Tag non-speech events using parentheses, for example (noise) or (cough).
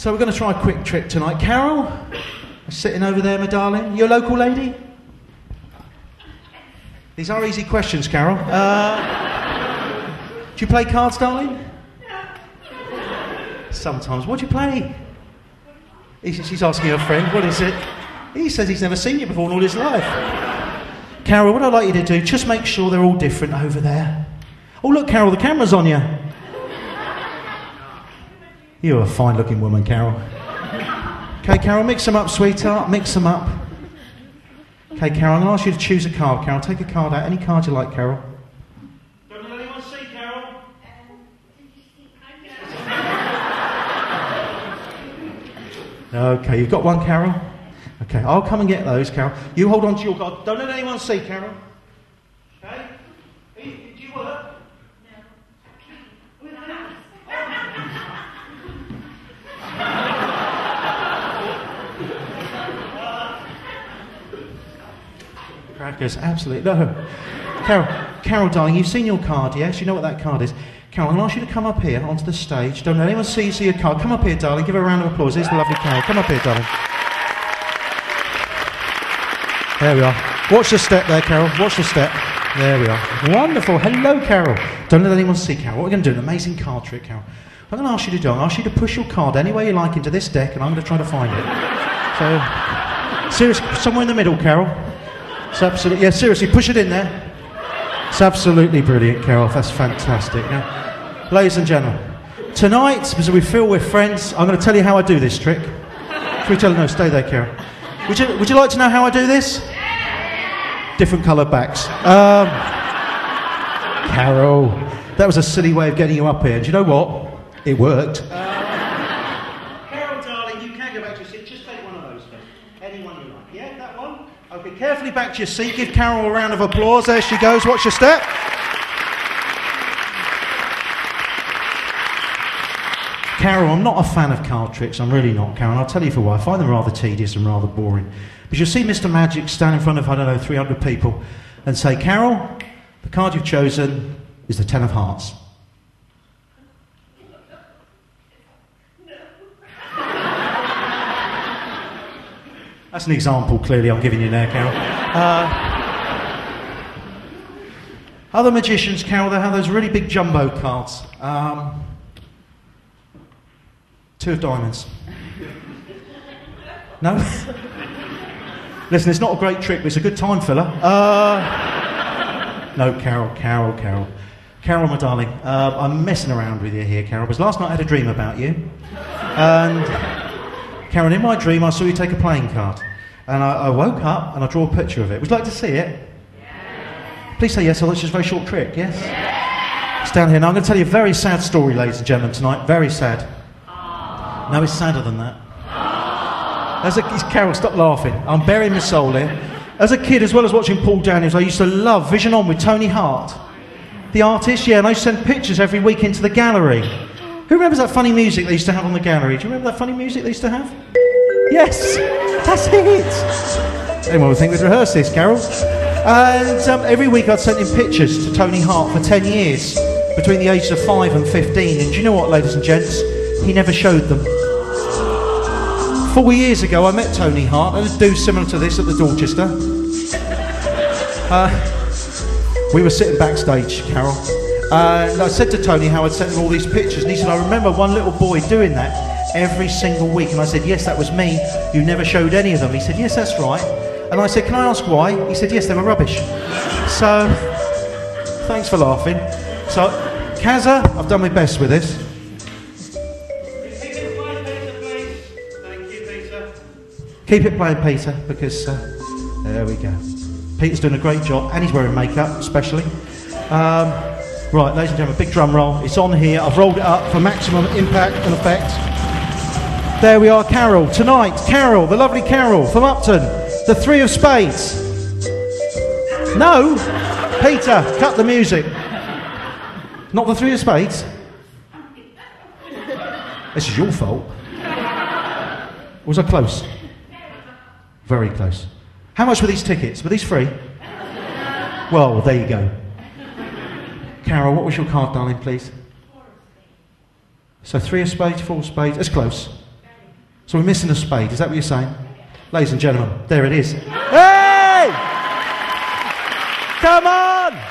So we're going to try a quick trick tonight. Carol, sitting over there, my darling. You a local lady? These are easy questions, Carol. Uh, do you play cards, darling? Sometimes. What do you play? She's asking her friend, what is it? He says he's never seen you before in all his life. Carol, what I'd like you to do, just make sure they're all different over there. Oh, look, Carol, the camera's on you. You're a fine looking woman, Carol. Okay, Carol, mix them up, sweetheart. Mix them up. Okay, Carol, I'm going to ask you to choose a card. Carol, take a card out. Any card you like, Carol. Don't let anyone see, Carol. Okay, you've got one, Carol. Okay, I'll come and get those, Carol. You hold on to your card. Don't let anyone see, Carol. Crackers, absolutely. No. Carol, Carol, darling, you've seen your card, yes? You know what that card is. Carol, I'm going to ask you to come up here onto the stage. Don't let anyone see you see your card. Come up here, darling. Give her a round of applause. Here's the lovely Carol. Come up here, darling. There we are. Watch the step there, Carol. Watch the step. There we are. Wonderful. Hello, Carol. Don't let anyone see Carol. What we're going to do, an amazing card trick, Carol. I'm going to ask you to do, I'll ask you to push your card any way you like into this deck, and I'm going to try to find it. So, seriously, somewhere in the middle, Carol. It's absolutely, yeah, seriously, push it in there. It's absolutely brilliant, Carol. That's fantastic. Now, ladies and gentlemen, tonight, because we feel we're friends, I'm going to tell you how I do this trick. Should we tell? No, stay there, Carol. Would you, would you like to know how I do this? Different coloured backs. Um, Carol, that was a silly way of getting you up here. Do you know what? It worked. Uh, Carol, darling, you can go back to your seat. Just take one of those, please. Any one you like. Yeah, that one? Okay, carefully back to your seat. Give Carol a round of applause. There she goes. Watch your step. Carol, I'm not a fan of card tricks. I'm really not, Carol. I'll tell you for why. I find them rather tedious and rather boring. But you'll see Mr. Magic stand in front of, I don't know, 300 people and say, Carol, the card you've chosen is the Ten of Hearts. That's an example, clearly, I'm giving you there, Carol. Uh, other magicians, Carol, they have those really big jumbo cards. Um, two of diamonds. No? (laughs) Listen, it's not a great trick, but it's a good time filler. Uh, no, Carol, Carol, Carol. Carol, my darling, uh, I'm messing around with you here, Carol, because last night I had a dream about you. And Karen, in my dream, I saw you take a playing card. And I, I woke up and I draw a picture of it. Would you like to see it? Yes. Please say yes, or it's just a very short trick, yes? yes? It's down here. Now, I'm going to tell you a very sad story, ladies and gentlemen, tonight. Very sad. Aww. No, it's sadder than that. As a, Carol, stop laughing. I'm burying my soul here. As a kid, as well as watching Paul Daniels, I used to love Vision On with Tony Hart. The artist, yeah, and I used to send pictures every week into the gallery. Who remembers that funny music they used to have on the gallery? Do you remember that funny music they used to have? Yes, (laughs) that's it. Anyone would think we'd rehearse this, Carol. And um, every week I'd send him pictures to Tony Hart for 10 years, between the ages of 5 and 15. And do you know what, ladies and gents? He never showed them. Four years ago, I met Tony Hart at a do similar to this at the Dorchester. Uh, we were sitting backstage, Carol, and I said to Tony how I'd sent him all these pictures, and he said, I remember one little boy doing that every single week. And I said, Yes, that was me. You never showed any of them. He said, Yes, that's right. And I said, Can I ask why? He said, Yes, they were rubbish. So, thanks for laughing. So, Kaza, I've done my best with this. Keep it playing, Peter, because uh, there we go. Peter's doing a great job, and he's wearing makeup, especially. Um, Right, ladies and gentlemen, big drum roll. It's on here. I've rolled it up for maximum impact and effect. There we are, Carol. Tonight, Carol, the lovely Carol from Upton, the Three of Spades. No, Peter, cut the music. Not the Three of Spades. This is your fault. Was I close? Very close. How much were these tickets? Were these free? Well, there you go. Carol, what was your card, darling, please? So three of spades, four of spades. It's close. So we're missing a spade. Is that what you're saying? Ladies and gentlemen, there it is. Hey! Come on!